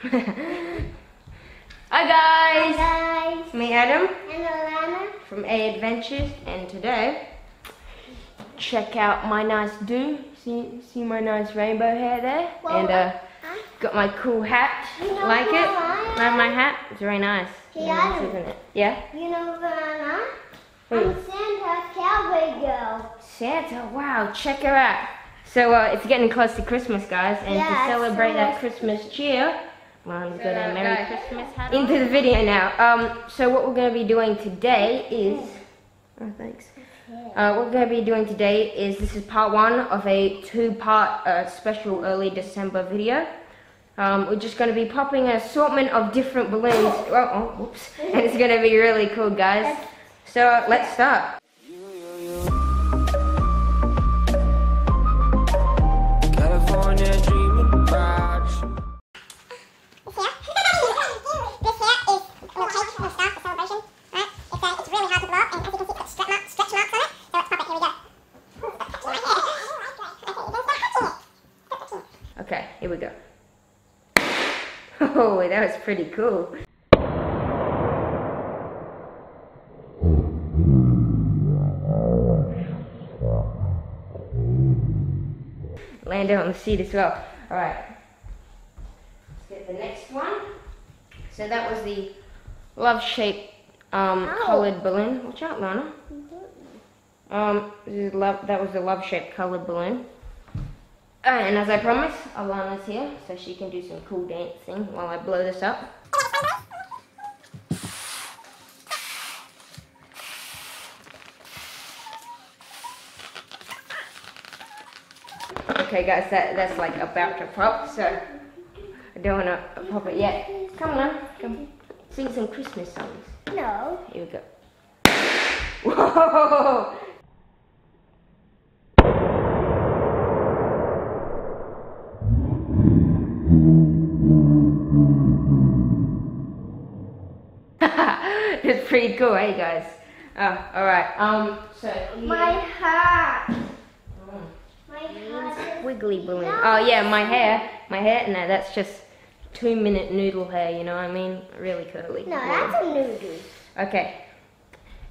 Hi guys! Hi It's me Adam and Alana. from AA Adventures and today check out my nice do. See see my nice rainbow hair there? Well, and uh Huh? got my cool hat. You know like it? I Like my hat? It's very nice. Yeah, nice, isn't it? Yeah? You know am? Who? I'm Santa's cowboy girl. Santa, wow, check her out. So uh, it's getting close to Christmas, guys, and Yeah, to celebrate that almost- Christmas cheer, Mom's got a Merry guys. Christmas hat. Into the video now. Um, so what we're going to be doing today is, oh thanks. Uh, what we're going to be doing today is this is part one of a two-part uh, special early December video. Um, we're just going to be popping an assortment of different balloons. Oh, oh whoops! And it's going to be really cool, guys. So uh, let's start. Oh, that was pretty cool. Landed on the seat as well. Alright. Let's get the next one. So that was the love shaped um, Ow. colored balloon. Watch out, Lana. Um, this is love, that was the love shaped colored balloon. Uh, and as I promised, Alana's here, so she can do some cool dancing while I blow this up. Okay guys, that, that's like about to pop, so I don't want to pop it yet. Come on, come sing some Christmas songs. No. Here we go. Whoa! That's pretty cool, hey guys. Oh, alright, um, so My hat. Mm. My hat. wiggly balloon. Oh yeah, my hair, my hair, no, that's just two minute noodle hair, you know what I mean? Really curly. No, that's a noodle. Okay,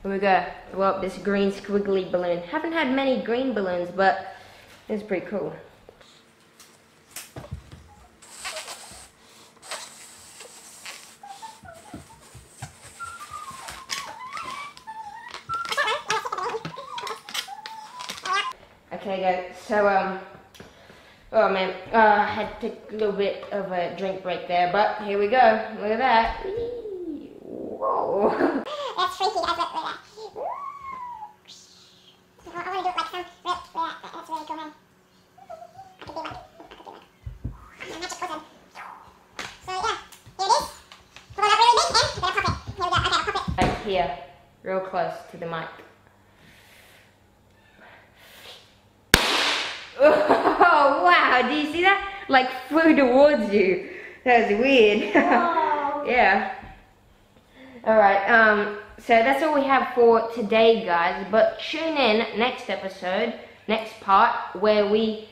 here we go. Blow up this green squiggly balloon. Haven't had many green balloons, but it's pretty cool. Okay, guys. So um, oh man, uh, I had to take a little bit of a drink break there, but here we go. Look at that. Whee! Whoa. That's freaky, guys. Look, look at that. I want to do it like some. Look, look at that. That's really cool, man. I can do one. I can do one. My magic wizard. So, yeah. Here it is. Pull it up really big, and we're gonna pop it. Here we go. Okay, I'll pop it. Right here, real close to the mic. Oh wow! Do you see that? Like flew towards you. That was weird. Wow. yeah. All right. Um. So that's all we have for today, guys. But tune in next episode, next part, where we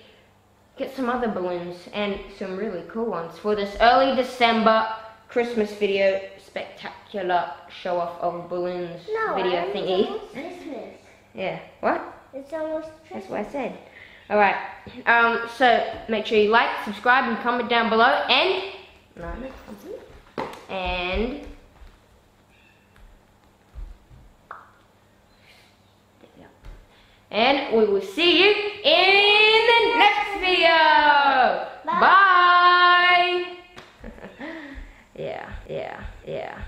get some other balloons and some really cool ones for this early December Christmas video spectacular show off of balloons No, video thingy. It's almost Christmas. Yeah. What? It's almost That's what I said. Alright, um, so make sure you like, subscribe, and comment down below. And, no, and, and we will see you in the next video. Bye. Bye. yeah, yeah, yeah.